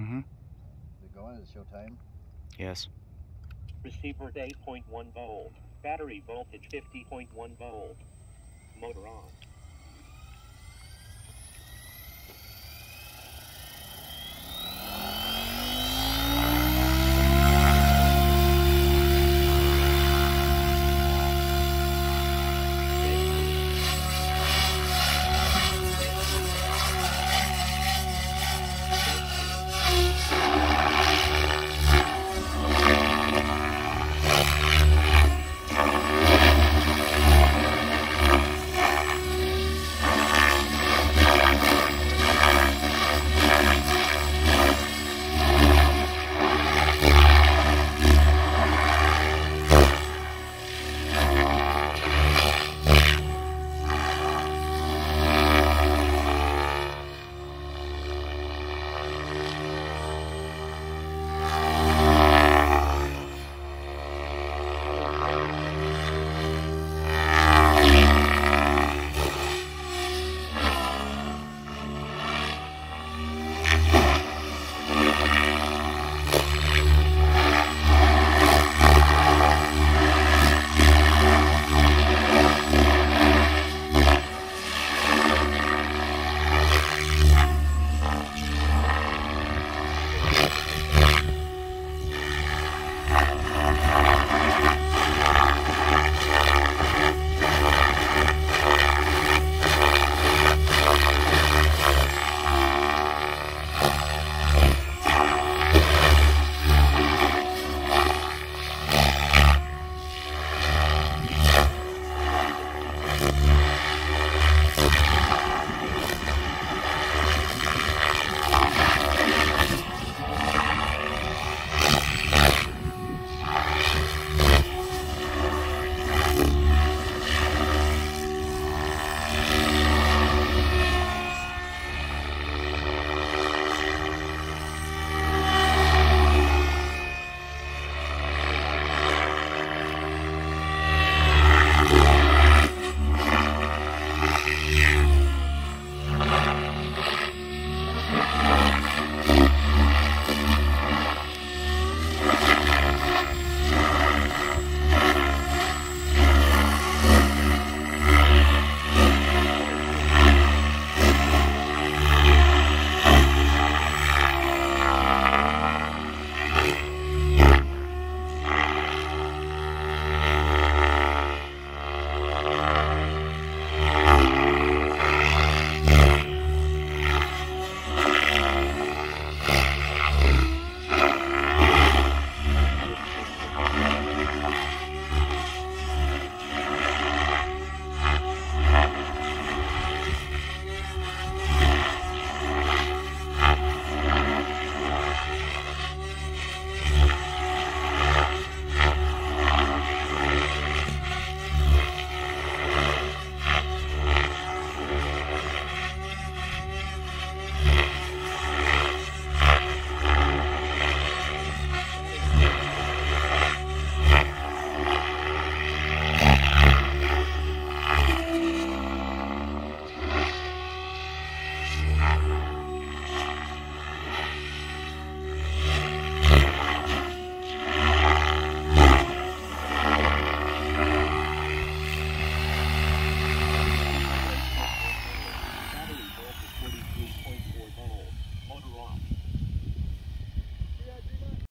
Mm-hmm. Is it going? Is it show time? Yes. Receiver 8.1 volt. Battery voltage 50.1 volt. Motor on.